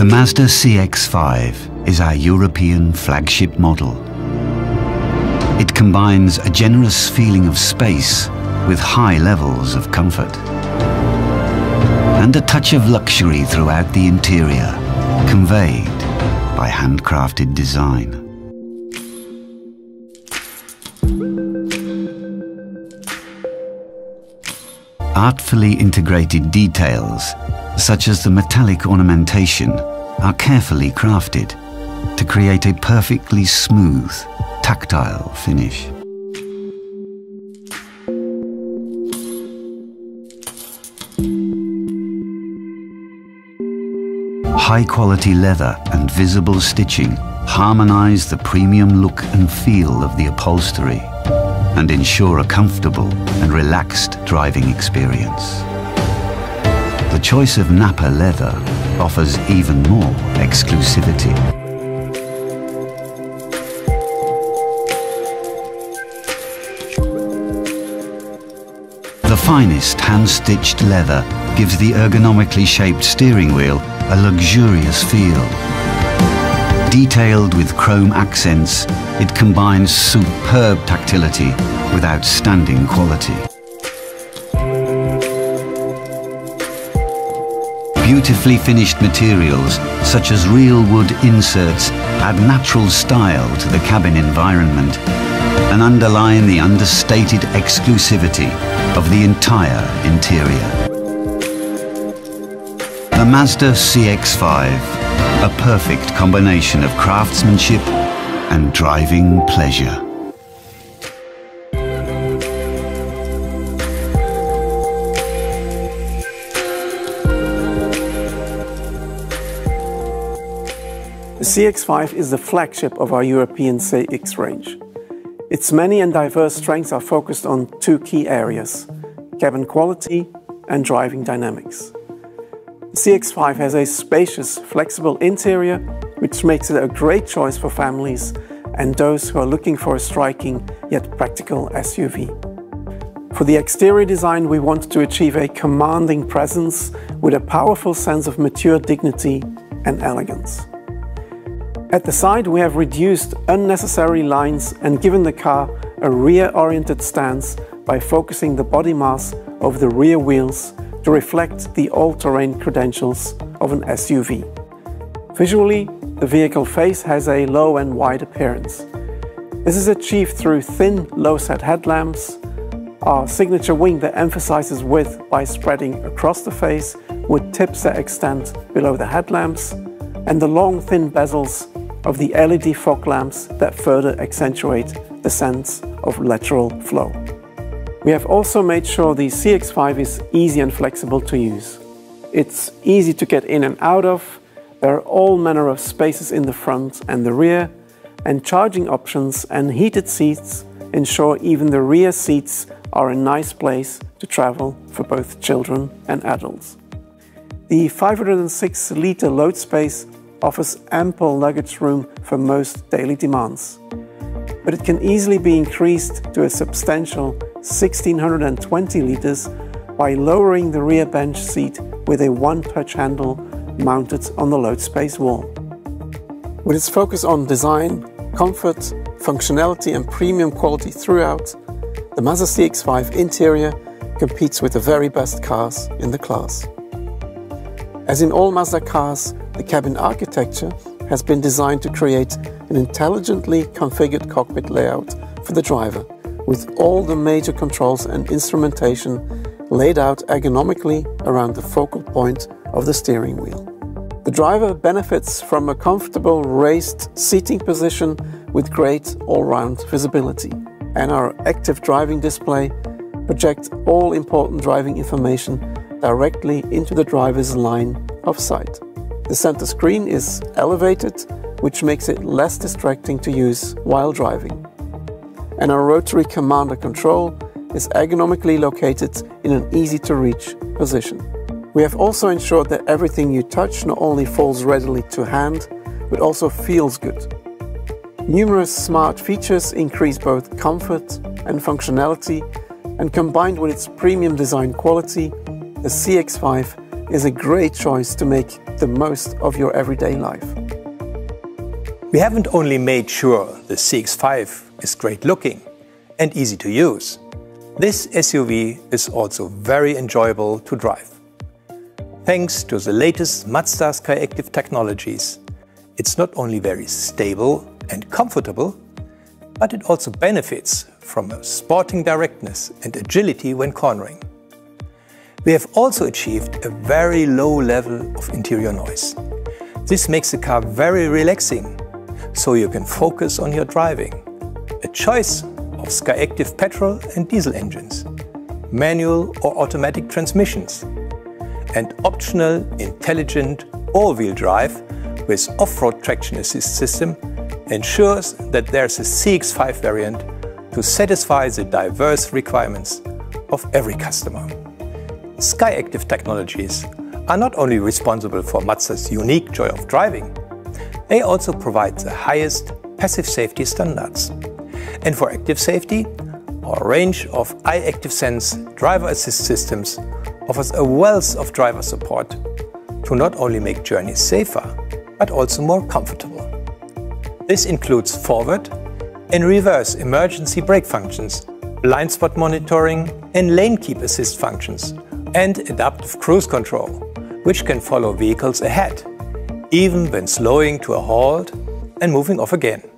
The Mazda CX-5 is our European flagship model. It combines a generous feeling of space with high levels of comfort. And a touch of luxury throughout the interior, conveyed by handcrafted design. Artfully integrated details, such as the metallic ornamentation, are carefully crafted to create a perfectly smooth, tactile finish. High-quality leather and visible stitching harmonize the premium look and feel of the upholstery and ensure a comfortable and relaxed driving experience. The choice of Napa leather offers even more exclusivity. The finest hand-stitched leather gives the ergonomically shaped steering wheel a luxurious feel. Detailed with chrome accents, it combines superb tactility with outstanding quality. Beautifully finished materials, such as real wood inserts, add natural style to the cabin environment and underline the understated exclusivity of the entire interior. The Mazda CX-5, a perfect combination of craftsmanship and driving pleasure. The CX-5 is the flagship of our European CX range. Its many and diverse strengths are focused on two key areas, cabin quality and driving dynamics. The CX-5 has a spacious, flexible interior, which makes it a great choice for families and those who are looking for a striking yet practical SUV. For the exterior design, we want to achieve a commanding presence with a powerful sense of mature dignity and elegance. At the side, we have reduced unnecessary lines and given the car a rear-oriented stance by focusing the body mass over the rear wheels to reflect the all-terrain credentials of an SUV. Visually, the vehicle face has a low and wide appearance. This is achieved through thin, low-set headlamps, our signature wing that emphasizes width by spreading across the face with tips that extend below the headlamps, and the long, thin bezels of the LED fog lamps that further accentuate the sense of lateral flow. We have also made sure the CX-5 is easy and flexible to use. It's easy to get in and out of, there are all manner of spaces in the front and the rear, and charging options and heated seats ensure even the rear seats are a nice place to travel for both children and adults. The 506 litre load space offers ample luggage room for most daily demands. But it can easily be increased to a substantial 1620 litres by lowering the rear bench seat with a one-touch handle mounted on the load space wall. With its focus on design, comfort, functionality and premium quality throughout, the Mazda CX-5 interior competes with the very best cars in the class. As in all Mazda cars, the cabin architecture has been designed to create an intelligently configured cockpit layout for the driver, with all the major controls and instrumentation laid out ergonomically around the focal point of the steering wheel. The driver benefits from a comfortable raised seating position with great all-round visibility. And our active driving display projects all important driving information directly into the driver's line of sight. The center screen is elevated, which makes it less distracting to use while driving. And our rotary commander control is ergonomically located in an easy to reach position. We have also ensured that everything you touch not only falls readily to hand, but also feels good. Numerous smart features increase both comfort and functionality, and combined with its premium design quality, the CX5 is a great choice to make the most of your everyday life. We haven't only made sure the CX5 is great looking and easy to use. This SUV is also very enjoyable to drive. Thanks to the latest Mazda Skyactiv technologies, it's not only very stable and comfortable, but it also benefits from a sporting directness and agility when cornering. We have also achieved a very low level of interior noise. This makes the car very relaxing so you can focus on your driving. A choice of Skyactiv petrol and diesel engines, manual or automatic transmissions, and optional intelligent all-wheel drive with off-road traction assist system ensures that there's a CX5 variant to satisfy the diverse requirements of every customer. Skyactiv technologies are not only responsible for Mazda's unique joy of driving, they also provide the highest passive safety standards. And for active safety, our range of iActivSense driver assist systems offers a wealth of driver support to not only make journeys safer, but also more comfortable. This includes forward and reverse emergency brake functions, blind spot monitoring and lane keep assist functions, and adaptive cruise control, which can follow vehicles ahead even when slowing to a halt and moving off again.